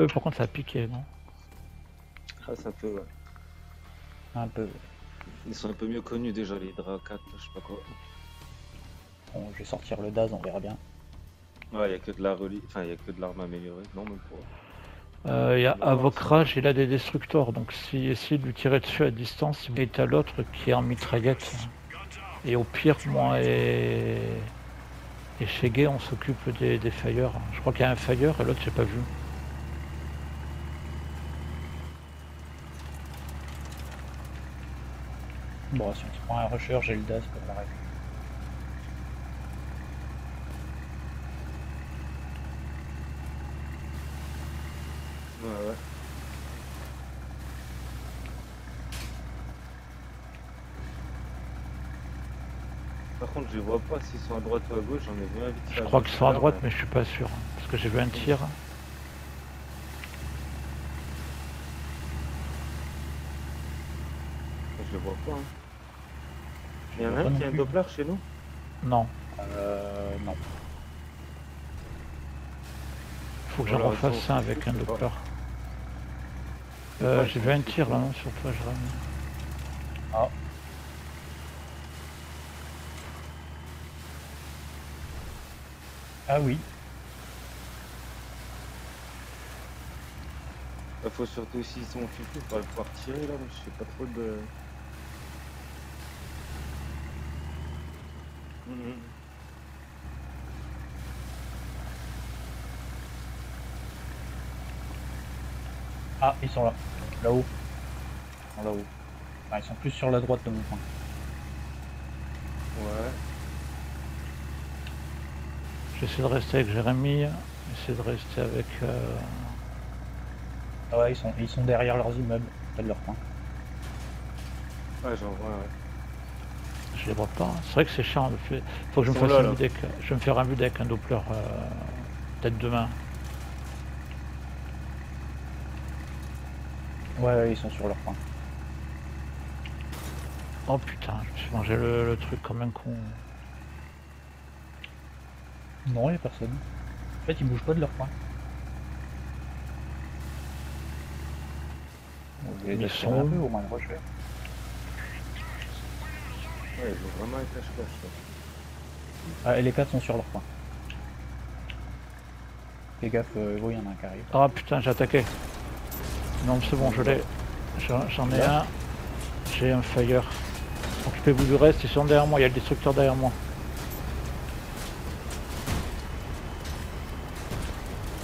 Eux, par contre, ça a piqué, non Ah, ça peut, ouais. Un peu. Ils sont un peu mieux connus déjà, les Dra 4, je sais pas quoi. Bon, je vais sortir le Daz, on verra bien. Ouais, il a que de la reli... Enfin, il a que de l'arme améliorée. Non, même pas. Euh, Il y a Avocrage, il a des destructors, donc s'il essaie de lui tirer dessus à distance, il est à l'autre qui est en mitraillette. Et au pire, moi et, et Shege, on s'occupe des, des fires. Je crois qu'il y a un fire et l'autre, j'ai pas vu. Bon, si on se prend un rusher, j'ai le Daz pour la règle. Ouais, ouais. Par contre, je les vois pas s'ils sont à droite ou à gauche, j'en ai vu un vite Je à crois qu'ils sont à droite, mais je suis pas sûr. Parce que j'ai vu un tir. Je les vois pas. hein. Il y en a un qui a un plus. Doppler chez nous? Non, Euh, non. faut que j'en Voilà, refasse un avec un je. Doppler. Je Euh, j'ai je vu un tir là, non, sur toi, Jérôme. Ah oui. Bah, faut surtout s'ils sont occupés pour pouvoir tirer là, je sais pas trop de. Ah, ils sont là. Là-haut. Ils sont là-haut. Ah, ils sont plus sur la droite de mon point. Ouais. J'essaie de rester avec Jérémy. J'essaie de rester avec. euh, Ah ouais, ils sont, ils sont derrière leurs immeubles, près de leur point. Ouais, j'en vois, ouais. Je les vois pas. C'est vrai que c'est chiant. fait- Faut que je me fasse là, un là. vue deck. Je vais me faire un vue deck, un Doppler. euh, Peut-être demain. Ouais, ouais, ils sont sur leur point. Oh putain, je me suis mangé le, le truc comme un con. Non, il y a personne. En fait, ils bougent pas de leur point. Bon, Ils sont un où peu, au moins le. Ouais, ils ont vraiment. Ah, et les quatre sont sur leur point. Fais gaffe, euh, oui, il y en a un qui arrive. Ah putain, j'ai attaqué. Non, c'est bon, je l'ai. J'en ai un. J'ai un fire. Occupez-vous du reste, ils sont derrière moi. Il y a le destructeur derrière moi.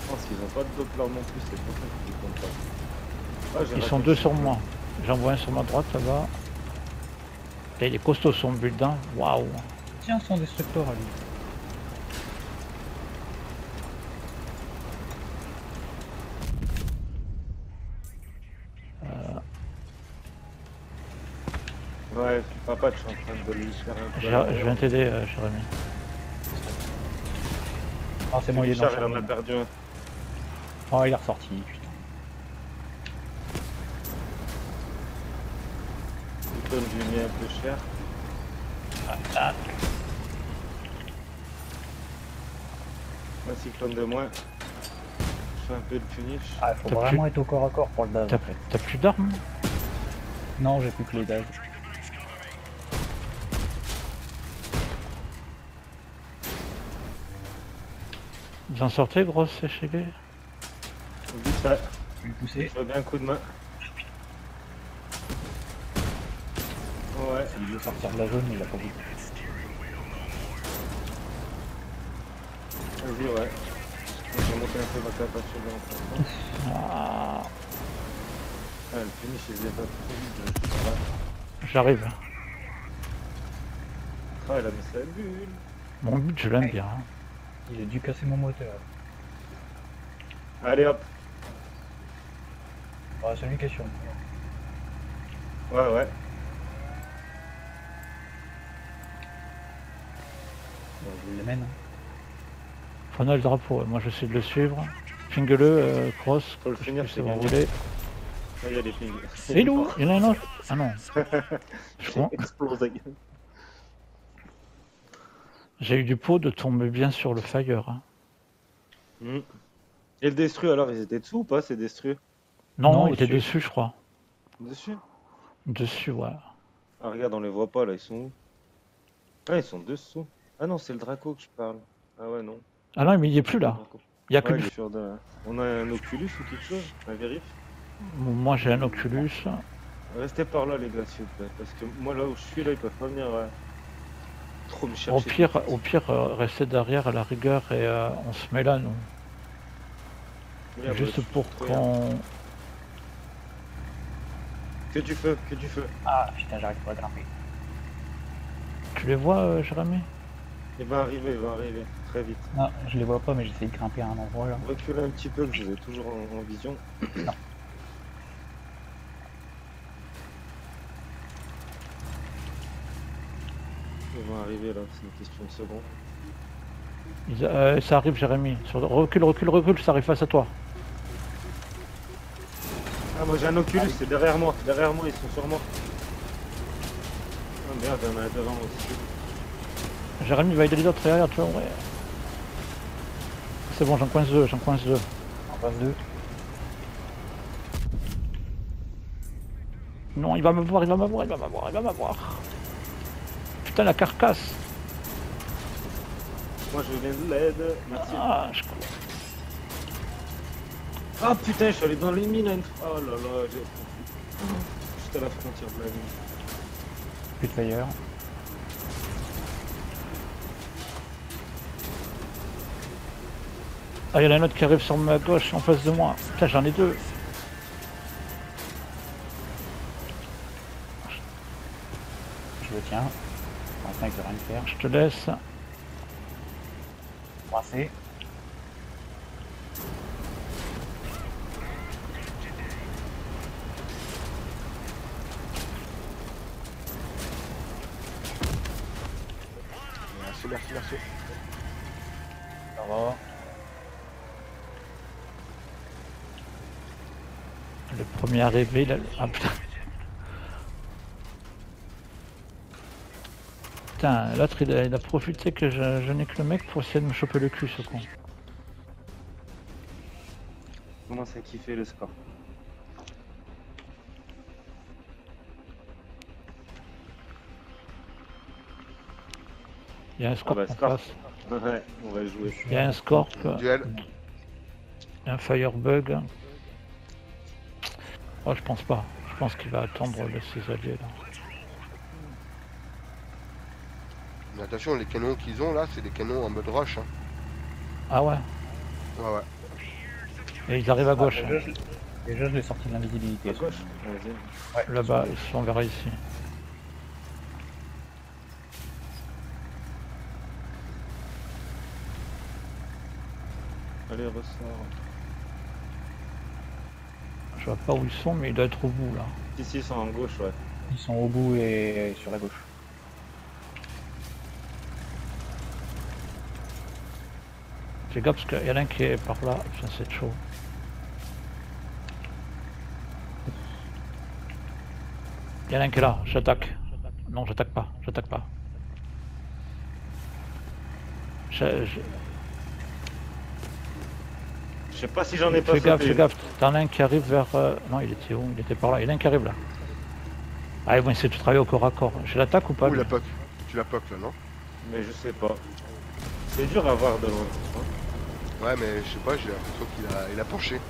Je pense qu'ils ont pas de Doppler non plus, c'est pour ça qu'ils comptent pas. Ah, Ils sont deux sur moi. J'en vois un sur ma droite, ça va. Et il est costaud son building. Waouh. Tiens, son destructeur à lui. Ouais, papa, je suis en train de lui faire un. J'ai- Je viens t'aider, euh, Jérémy. Ah, c'est moi, il est dans le il en a perdu un. Oh, il est ressorti, putain. Ai mis un peu cher. Ah, Un cyclone de moins. Je fais un peu de finish. ah, faut vraiment être au corps à corps pour le daz. T'as plus d'armes Non, j'ai plus que les daz. Vous en sortez, grosse séchée Vite, ça. Je vais pousser. Je veux bien un coup de main. Ouais. Il veut sortir de la zone, mais il a pas voulu. Vas-y, ouais. Je vais monter un peu ma capacité de. Ah, Ah, le finish, il vient pas trop vite. J'arrive. Ah, il a mis sa bulle. Mon but, je l'aime bien. hein. Il a dû casser mon moteur. Allez, hop. Ah, celui qui est sur moi. Ouais, ouais. Je vous l'amène. hein. Le drapeau, moi j'essaie de le suivre. Fingue-le, euh, cross. Faut le finir, c'est. Là, il y a des pings. C'est où Il y en a un autre Ah non. Je crois- Explosé. J'ai eu du pot de tomber bien sur le fire. hein. Hmm. Et le destru, alors, ils étaient dessous ou pas, ces destrus Non, Non, il était dessus. dessus, je crois. Dessus? Dessus, ouais. Ah, regarde, on les voit pas, là, ils sont où? Ah, ils sont dessous. Ah non, c'est le Draco que je parle. Ah ouais, non. Ah non, mais il y est plus là. Il y a que Ouais, de- On a un Oculus ou quelque chose Un vérif Moi j'ai un Oculus. Restez par là, les gars, s'il vous plaît. Parce que moi, là où je suis, là, ils peuvent pas venir euh, trop me chercher. Au pire, au pire, euh, rester derrière à la rigueur et euh, on se met là, nous. Oui, Juste bah, pour qu'on. Que du feu, que du feu. Ah putain, j'arrive pas à grimper. Tu les vois, euh, Jérémy? Il va arriver, il va arriver. Très vite. Non, je les vois pas, mais j'essaie de grimper à un endroit là. Reculez un petit peu, que je vous ai toujours en, en vision. Non. Ils vont arriver là, c'est une question de secondes. Ils- euh, Ça arrive, Jérémy. Sur- Recule, recule, recule, ça arrive face à toi. Ah, moi j'ai un Oculus, c'est derrière moi. Derrière moi, ils sont sur moi. Ah merde, il y en a devant aussi. Jérémy va aider les autres derrière, tu vois. Ouais. C'est bon, j'en coince deux, j'en coince deux. En d'eux. Non, il va me voir, il va m'avoir, il va m'avoir, il va m'avoir. Putain, la carcasse. Moi je viens de l'aide. Merci. Ah, je... Ah putain, je suis allé dans les mines. une fois. Oh là là, j'ai. Juste à la frontière de la mine. Plus de fire. Ah, il y en a un autre qui arrive sur ma gauche, en face de moi. Putain, j'en ai deux. Je le tiens. L'instant, il rien faire. Je te laisse. Brasser. Merci, merci, merci. Ça va. Premier arrivé, il a... Ah putain. Putain, l'autre il, a- il a profité que je, je n'ai que le mec pour essayer de me choper le cul ce con. Je commence à kiffer le score. Il y a un scorp bah, en scorp. face. Ouais, on va jouer. Il y a un scorp, Duel. un firebug. Oh je pense pas. Je pense qu'il va attendre ses alliés là. Mais attention, les canons qu'ils ont là, c'est des canons en mode rush. Hein. Ah ouais? Ouais, ouais. Et ils arrivent à gauche. Ah, déjà, je... déjà, je l'ai sorti de l'invisibilité. À gauche? Vas-y. Là-bas, ils sont vers ici. Allez, ressort. Je vois pas où ils sont, mais ils doivent être au bout là. Ici, ils sont en gauche, ouais. Ils sont au bout et sur la gauche. Fais gaffe parce qu'il y en a un qui est par là. Putain, c'est chaud. Il y en a un qui est là, j'attaque. Non, j'attaque pas, j'attaque pas. Je- je- Je sais pas si j'en ai pas Fais gaffe, sauté. fais gaffe. T'en as un qui arrive vers. euh, Non, il était où? Il était par là. Il y en a un qui arrive là. Ah, ils vont essayer de travailler au corps à corps. Je l'attaque ou pas? Où la poque Tu la poques là, non? Mais je sais pas. C'est dur à voir de loin. hein. Ouais, mais je sais pas, j'ai l'impression qu'il a, il a penché.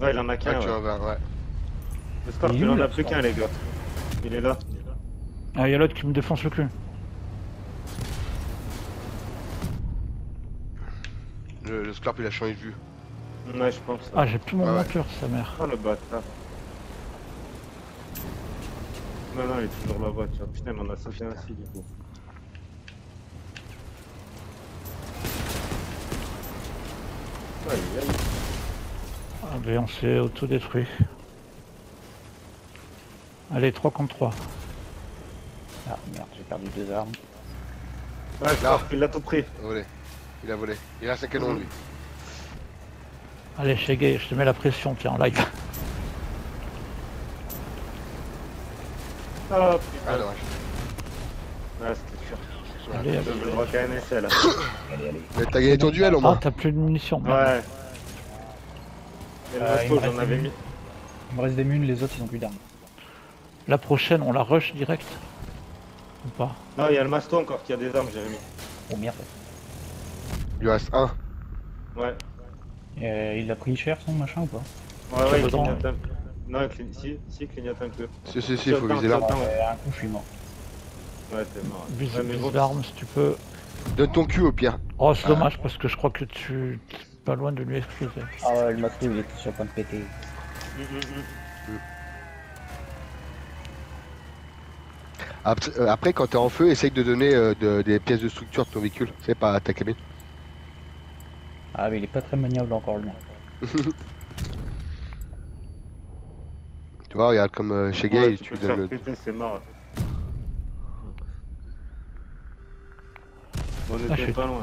Ouais, il en a qu'un. Ouais, tu ouais. ouais. En a plus qu'un, les gars. Il est là. Ah, il y a l'autre qui me défonce le cul. Le, le Scorp il a changé de vue. Ouais, je pense. Ah, j'ai plus mon Ah ouais. monteur, sa mère. Oh le bâtard. Non, non, il est toujours là-bas, tu vois. Putain, il en a sauté un aussi, du coup. Aïe, aïe. Ah, ben, on s'est autodétruit. Allez, 3 contre 3. Ah merde, j'ai perdu deux armes. Ouais, Scorp, il l'a tout pris. Il a volé. Il a volé. Il a un canon lui. Allez, Shaggy, je te mets la pression, tiens, en live. Ah, Ah, putain. dommage. Ouais, c'était sûr. Allez, allez. Je le droit qu'à un essai là. Allez, allez. Mais t'as gagné ton duel au Ah, moins. t'as plus de munitions. merde. Ouais. Et Euh, il masto, me j'en reste avais mis. Il me reste des munes, les autres ils ont plus d'armes. La prochaine, on la rush direct? Ou pas? Non, il y a le masto encore qui a des armes, Jérémy. Oh merde. Il lui reste un. Ouais. Euh, il a pris cher son machin ou pas? Ouais, ouais, il clignote un peu. Non, il clignote, si, si, il clignote un peu. Si, si, si, il faut viser attends. Euh, Un coup je suis mort. Ouais, t'es mort. Vise, Ouais, mais vise bon, l'arme si tu peux. Donne ton cul au pire. Oh, c'est dommage parce que je crois que tu t'es pas loin de lui exploser. Ah ouais, le matou il était sur le point de péter. hum, hum, hum. Après, euh, après, quand t'es en feu, essaye de donner euh, de- des pièces de structure de ton véhicule. C'est pas à ta cabine. Ah mais il est pas très maniable encore le mien. Tu vois, regarde comme euh, chez Ouais, Gay, tu tu peux te donnes faire le... péter, c'est mort. On Ah, était pas loin.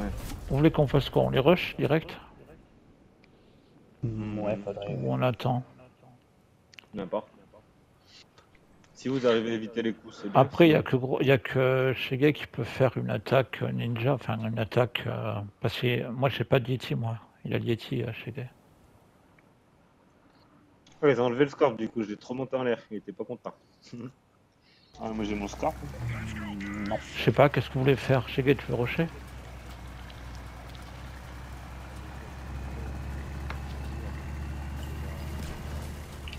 Vous voulez qu'on fasse quoi On les rush direct Hmm, ouais, faudrait. Ou on attend N'importe. Si vous arrivez à éviter les coups, c'est bien. Après, il n'y a que gros, il y a que Shege qui peut faire une attaque euh, ninja, enfin une attaque euh, parce que moi j'ai pas de Yeti moi. Il a le Yeti euh, Shege. Ouais, ils ont enlevé le scorp du coup, je l'ai trop monté en l'air, il était pas content. ah, moi j'ai mon scorp. Non. Je sais pas, qu'est-ce que vous voulez faire Shege, tu veux rusher?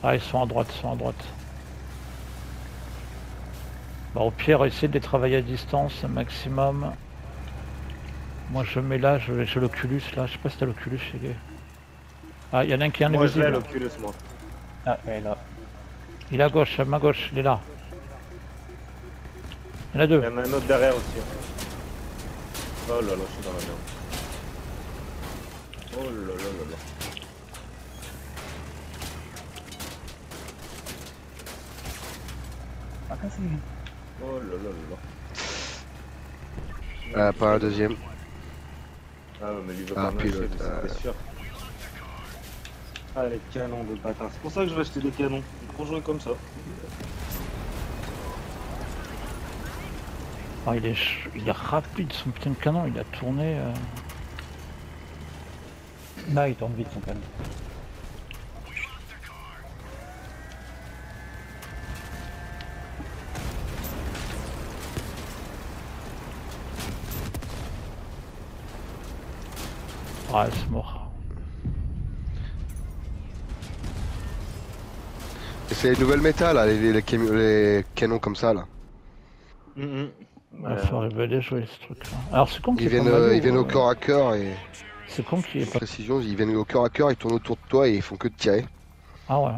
Ah, ils sont à droite, ils sont à droite. Bah, au pire, de les travailler à distance un maximum. Moi, je mets là, je- j'ai l'Oculus là, je sais pas si t'as l'Oculus, Shege. Ah, il y en a un qui est Moi je invisible. l'Oculus, moi. Ah ouais là. Il est à gauche, à ma gauche, il est là. Il y en a deux. Il y en a un autre derrière aussi. Oh là là, je suis dans la merde. Oh là là là là. Ah cassé. Oh là là là là. Euh, pas un deuxième. Ah ouais, mais lui veut Ah, pas m'acheter, pilote, euh. sûr. Ah les canons de bâtard, c'est pour ça que je vais acheter des canons. Pour jouer comme ça. Ah, il, est ch- il est rapide son putain de canon, il a tourné. euh. Là il tourne vite son canon. C'est mort. Et c'est les nouvelles méta là, les, les, les canons comme ça là. Mhm. Il va Ouais. falloir révéler jouer ce truc là. Alors c'est con qu'il Ils est pas viennent, euh, ils viennent au corps à corps et C'est con qu'il est pas. précision, ils viennent au corps à corps, ils tournent autour de toi et ils font que de tirer. Ah ouais.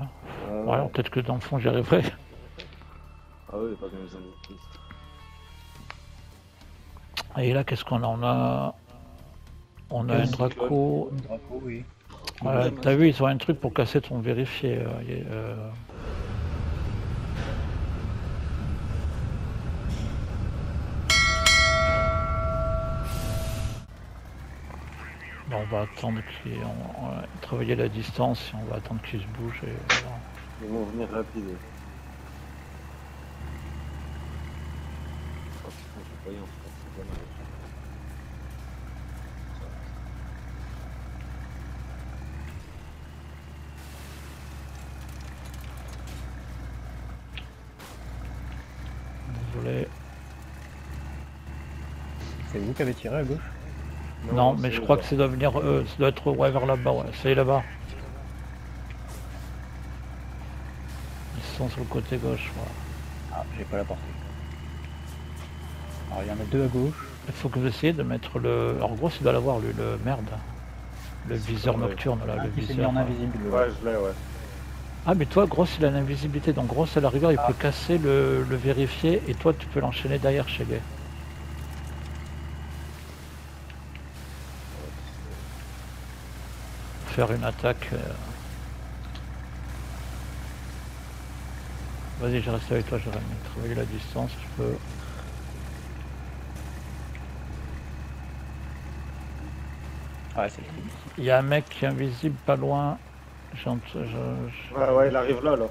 Ouais, peut-être que dans le fond j'y arriverai. Ah pas. Et là qu'est-ce qu'on a On a? On a un Draco. Draco oui. T'as vu, ils ont un truc pour casser ton vérifié. euh, euh, Bon, on va attendre qu'il on, on va travailler la distance et on va attendre qu'il se bouge et. Ils vont venir rapide. Oh putain, j'ai pas eu en fait, c'est dommage. Désolé. C'est vous qui avez tiré à gauche Non, mais je crois que ça doit venir, euh, ça doit être ouais, vers là-bas, ouais. C'est là-bas. Ils sont sur le côté gauche, voilà. Ah j'ai pas la portée. Alors il y en a deux à gauche. Il faut que vous essayiez de mettre le. Alors gros, il doit l'avoir lui, le merde. Le viseur Ouais. nocturne là, Ah, le mis viseur. en invisible. le- Ouais, je l'ai, ouais. Ah mais toi, gros, il a l'invisibilité, donc gros, à la rigueur, il peut casser le, le vérifier et toi, tu peux l'enchaîner derrière chez Gay. Faire une attaque. euh. Vas-y, je reste avec toi, Jérémy. Travailler la distance, tu peux. Ouais c'est Il y a un mec qui est invisible pas loin. Je- je- Ouais, ouais, il arrive là, là.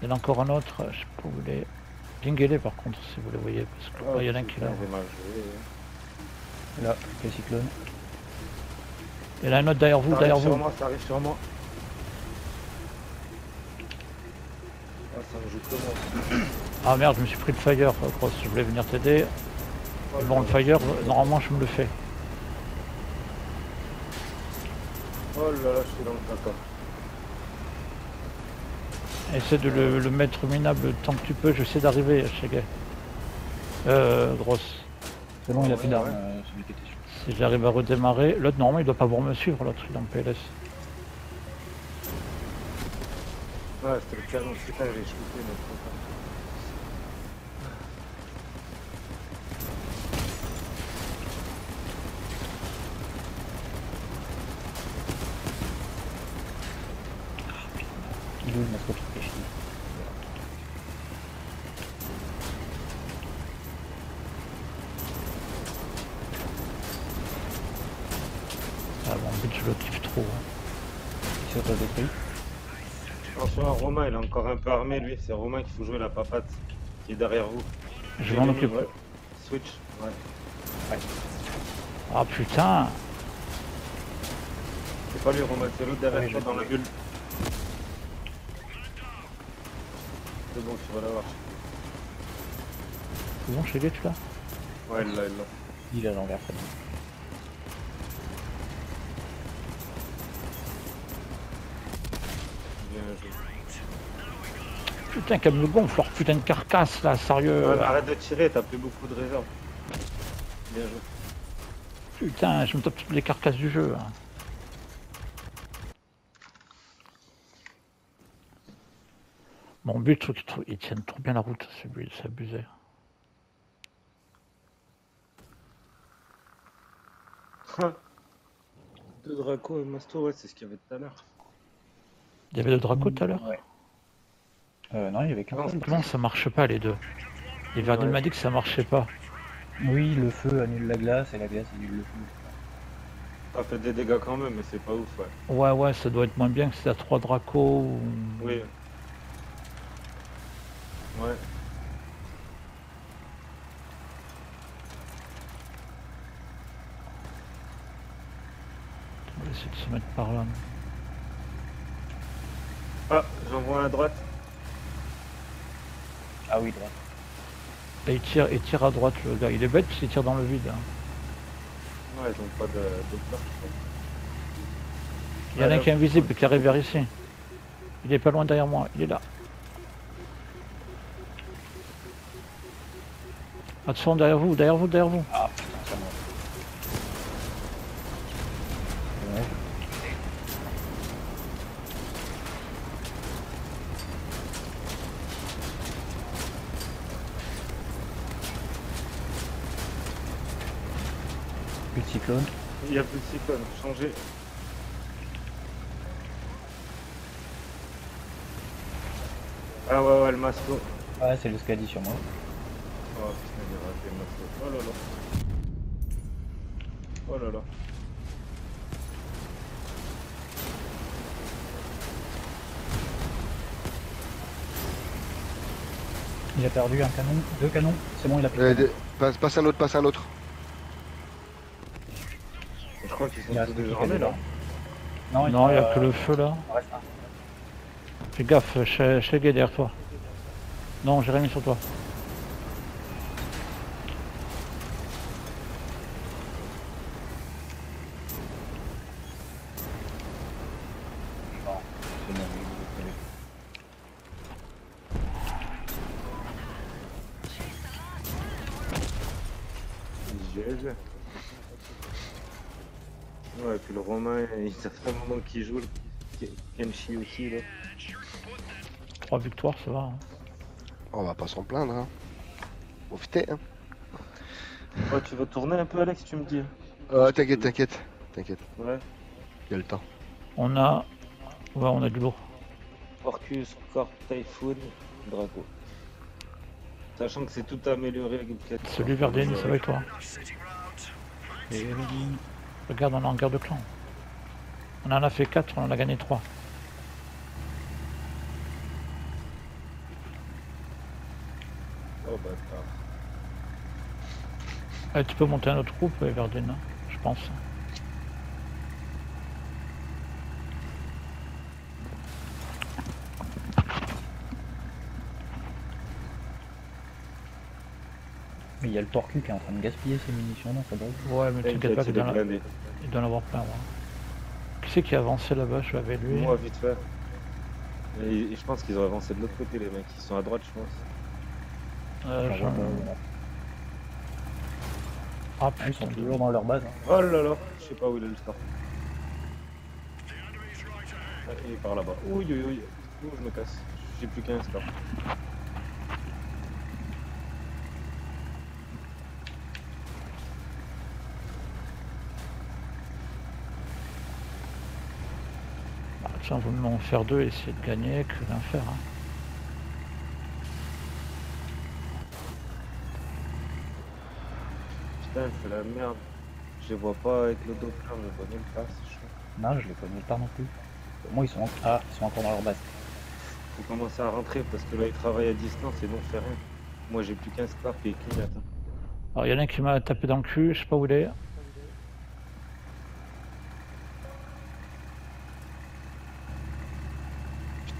Il y en a encore un autre, je sais pas où il est. Pinguez-les par contre si vous les voyez, parce que Oh, là, il y en a un qui est là. hein. Là, le cyclone. Il y en a un autre derrière vous, Ça derrière arrive sur vous. moi, ça arrive sur moi. Ah, ça me joue moi. Ah merde, je me suis pris le fire, Gross, je voulais venir t'aider. Bon, le fire, normalement je me le fais. Oh là là, je suis dans le caca. Essaie de le, le mettre minable tant que tu peux, j'essaie d'arriver chez Gay. Euh, grosse. C'est bon, il a Ouais, plus d'armes, Si j'arrive à redémarrer, l'autre normalement il doit pas pouvoir me suivre, l'autre il est en PLS. Ouais, c'était le canon, putain, j'ai shooté notre copain. Il est où le masque qui pêche Ah bon, but je le kiffe trop. hein. Il s'auto-détruit. Attention, à Romain, il est encore un peu armé, lui. C'est Romain qu'il faut jouer la papate qui est derrière vous. Je m'en occupe. ouais. Switch, ouais. Ah putain C'est pas lui, Romain, c'est l'autre derrière Ouais, toi dans la bulle. C'est bon, tu vas l'avoir. C'est bon chez lui tu l'as Ouais, il l'a, il l'a. Il est à l'envers. Bien joué. Putain qu'elle me gonfle leur putain de carcasse là, sérieux Ouais, arrête de tirer, t'as plus beaucoup de réserve. Bien joué. Putain, je me tape toutes les carcasses du jeu. hein. Mon but, je trouve qu'ils tiennent trop bien la route, celui c'est abusé. Deux Draco et Masto, ouais, c'est ce qu'il y avait tout à l'heure. Il y avait le Draco tout à l'heure? Ouais. Euh, non, il y avait qu'un. Comment ça marche pas les deux? Et Verdun Ouais. m'a dit que ça marchait pas. Oui, le feu annule la glace et la glace annule le feu. Ça fait des dégâts quand même, mais c'est pas ouf, ouais. Ouais, ouais, ça doit être moins bien que si t'as trois Draco ou... Oui. Ouais. On va essayer de se mettre par là. Ah, j'en vois un à droite. Ah oui, droit. Et il tire, il tire à droite le gars. Il est bête parce qu'il tire dans le vide. hein. Ouais, ils ont pas de, de. Il y en a un qui est invisible qui arrive vers ici. Il est pas loin derrière moi, il est là. Attention derrière vous, derrière vous, derrière vous. Ah putain, ça me. Ouais, plus de cyclone. Il y a plus de cyclone, changez. Ah ouais, ouais, le masco. Ah, c'est le Scadi sur moi. Oh putain, j'ai raté le masco. Oh là là. Oh là là. Il a perdu un canon, deux canons. C'est bon, il a de Euh, passe, passe un autre, passe un autre. Je crois qu'ils sont tous là. Non, Non, il n'y a euh, que le feu là. reste un. Fais gaffe, chez Gay derrière toi. Non, j'ai rien mis sur toi. Non. GG. Ouais, et puis le Romain, il ça fait un moment qu'il joue. le Kenshi aussi là. Trois victoires, ça va. hein. On va pas s'en plaindre, hein. Profitez, hein. Oh, tu veux tourner un peu, Alex, tu me dis? Euh, t'inquiète, t'inquiète. T'inquiète, Ouais. il y a le temps. On a... Ouais, on a du lourd. Orcus, Corp, Typhoon, Draco. Sachant que c'est tout amélioré avec une quête. Celui Verdun, ça va et toi Regarde, on est en guerre de clan. On en a fait 4, on en a gagné 3. Oh bâtard. Tu peux monter un autre groupe, Everdeen, hein, je pense. Il y a le torcu qui est en train de gaspiller ses munitions dans sa base. Ouais, mais t'inquiète pas, qu'il doit, en- blindés. il doit en avoir plein. Ouais. Qui c'est qui a avancé là-bas Je suis avec lui. Moi, vite fait. Et, et je pense qu'ils ont avancé de l'autre côté, les mecs. Ils sont à droite, je pense. Euh. Ah Ah, ils sont putain. toujours dans leur base. hein. Oh là là, je sais pas où il est le score. Ah, il est par là-bas. Oui, oui, oui. Ouh, je me casse. J'ai plus qu'un score. Bah, tiens, vaut mieux en faire deux et essayer de gagner que rien faire. hein. Putain, c'est la merde. Je les vois pas avec le Doppler, je les vois nulle part, c'est chaud. Non, je les connais pas non plus. Moi, ils sont, en- ah, ils sont encore dans leur base. Faut commencer à rentrer parce que là, ils travaillent à distance et non, fait rien. Moi, j'ai plus qu'un score qui clignote. hein. Alors, il y en a un qui m'a tapé dans le cul, je sais pas où il est.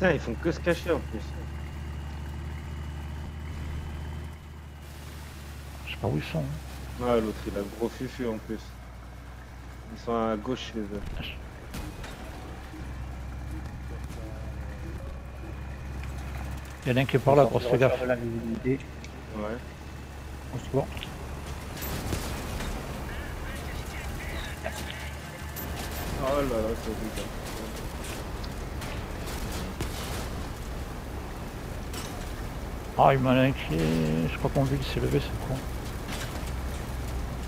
Putain, ils font que se cacher en plus. Je sais pas où ils sont. Ah, l'autre, il a gros fufu en plus. Ils sont à gauche, les deux. Il y en a un qui est par là, grosse de gaffe. refaire de l'invisibilité. Ouais. Au secours. Oh là là, c'est Ah, il m'a inquiet. Je crois qu'on lui s'est levé, ce con.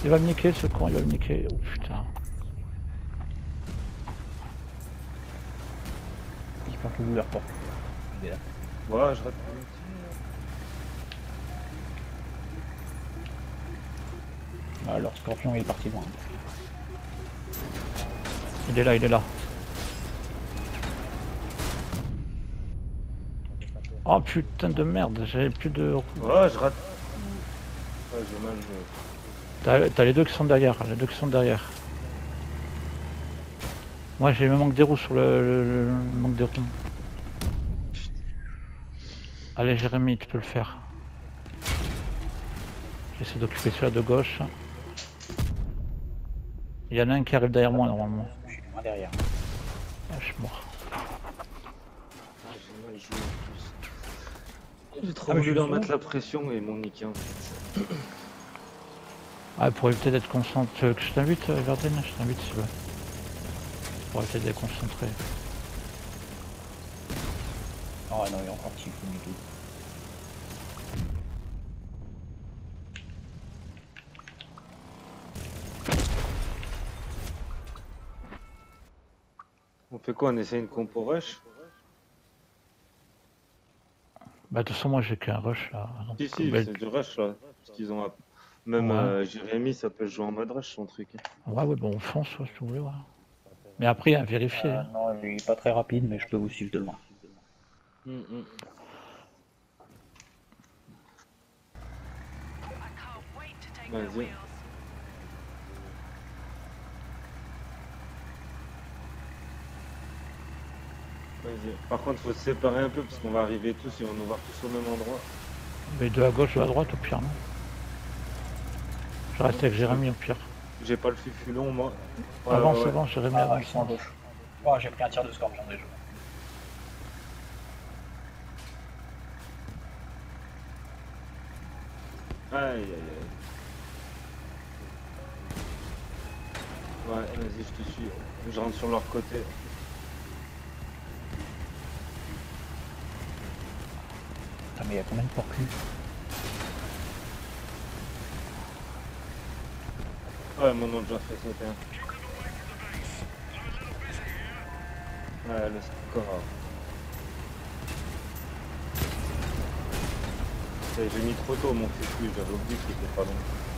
Il va me niquer, ce con, il va me niquer. Oh putain. Ils font tout leur porte. Il est là. Ouais, je. Ah, leur scorpion il est parti loin. Il est là, il est là. Oh putain de merde, j'avais plus de. Ouais, je rate. Ouais, j'ai mal joué. T'as les deux qui sont derrière, les deux qui sont derrière. Moi j'ai le manque des roues sur le, le- le- le manque des roues. Allez Jérémy, tu peux le faire. J'essaie d'occuper celui-là de gauche. Il y en a un qui arrive derrière moi normalement. Je suis loin derrière. Ah, je suis mort. Ah, j'ai trop Ah, voulu leur mettre la pression et ils m'ont niqué en fait. Ah, pour éviter d'être concentré. Tu veux que je t'invite, euh, Verdine Je t'invite si tu veux. Pour éviter d'être concentré. Oh non, il est encore petit. On fait quoi On essaie une compo rush? Bah, de toute façon, moi j'ai qu'un rush là. Donc, Si, si, bah, c'est du rush là. Parce qu'ils ont. Même Ouais. euh, Jérémy, ça peut jouer en mode rush son truc. Ouais, ouais, bon, on fonce, si tu veux, ouais. Mais après, à vérifier. Euh, hein. non, il est pas très rapide, mais je peux vous suivre de loin. Vas-y. Par contre, faut se séparer un peu parce qu'on va arriver tous et on va nous voir tous au même endroit. Mais de à gauche ou à droite, au pire, non? Je reste avec Jérémy, au pire. J'ai pas le fufu long, moi. Ouais, avance, ouais, avance, Jérémy, Ah, avance. ils sont à gauche. Oh, j'ai pris un tir de scorpion déjà. Aïe, aïe, aïe. Ouais, vas-y, je te suis. Je rentre sur leur côté. Putain, mais il y a combien de porcs Ouais, mon nom déjà fait sauter. Ouais, le score. J'ai mis trop tôt mon fufu, j'avais oublié qu'il était pas long.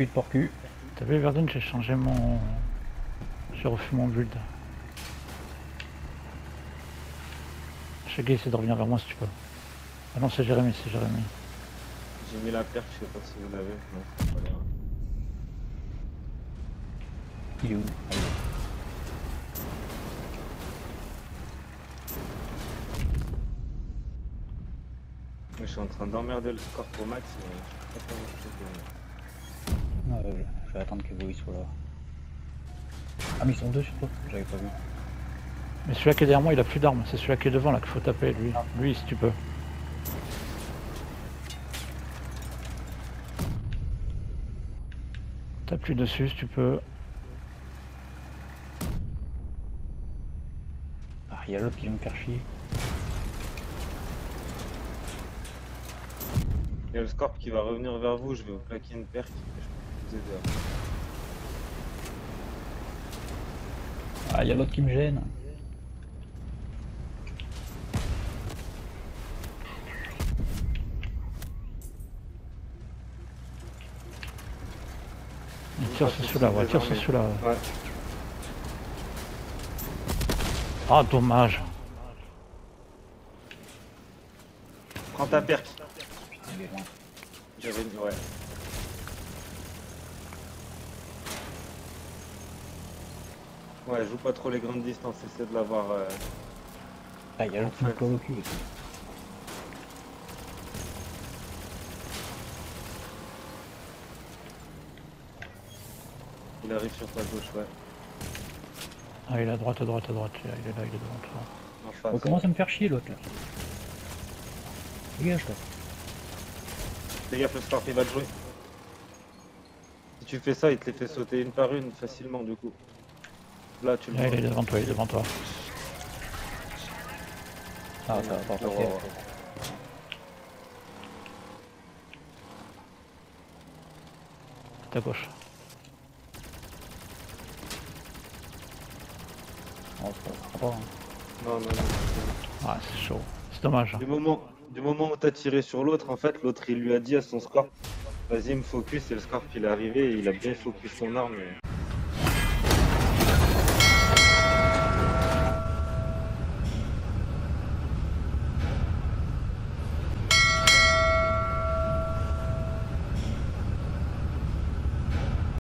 Plus de porcu. T'as vu Verdun, j'ai changé mon... J'ai refait mon build. Shaggy, essaie de revenir vers moi si tu peux. Ah non, c'est Jérémy, c'est Jérémy. J'ai mis la perche, je sais pas si vous l'avez. Non, c'est pas grave. Il est où? Je suis en train d'emmerder le score pour Max, mais je sais pas comment je fais. Ah, ouais, je vais attendre que vous soit là. Ah mais ils sont deux sur toi, j'avais pas vu. Mais celui-là qui est derrière moi, il a plus d'armes. C'est celui-là qui est devant là qu'il faut taper, lui. Lui, si tu peux. Tape lui dessus si tu peux. Ah, il y a l'autre qui vient me faire chier. Il y a le score qui va revenir vers vous, je vais vous plaquer une perche Ah, il y a l'autre qui me gêne. Il tire sur celui-là, ouais, tire sur celui-là. ouais. Ah, dommage. Prends ta loin. J'avais mis, ouais. Ouais, joue pas trop les grandes distances, essaie de l'avoir. euh, Ah, il y a l'autre qui me colle au cul aussi. Il arrive sur ta gauche, ouais. Ah, il est à droite, à droite, à droite. Il est là, il est devant toi. En face. On commence à me faire chier l'autre là. Dégage toi. Gaffe, le score, il va te jouer. Si tu fais ça, il te les fait sauter une par une facilement du coup. Là, tu le vois. il est devant toi, il est devant toi. Ah, ça va pas gauche. Pas. hein. Non, non, non. Ah, c'est chaud. C'est dommage. Du moment, du moment où t'as tiré sur l'autre, en fait, l'autre il lui a dit à son score Vas-y, me focus, et le score il est arrivé, et il a bien focus son arme. et-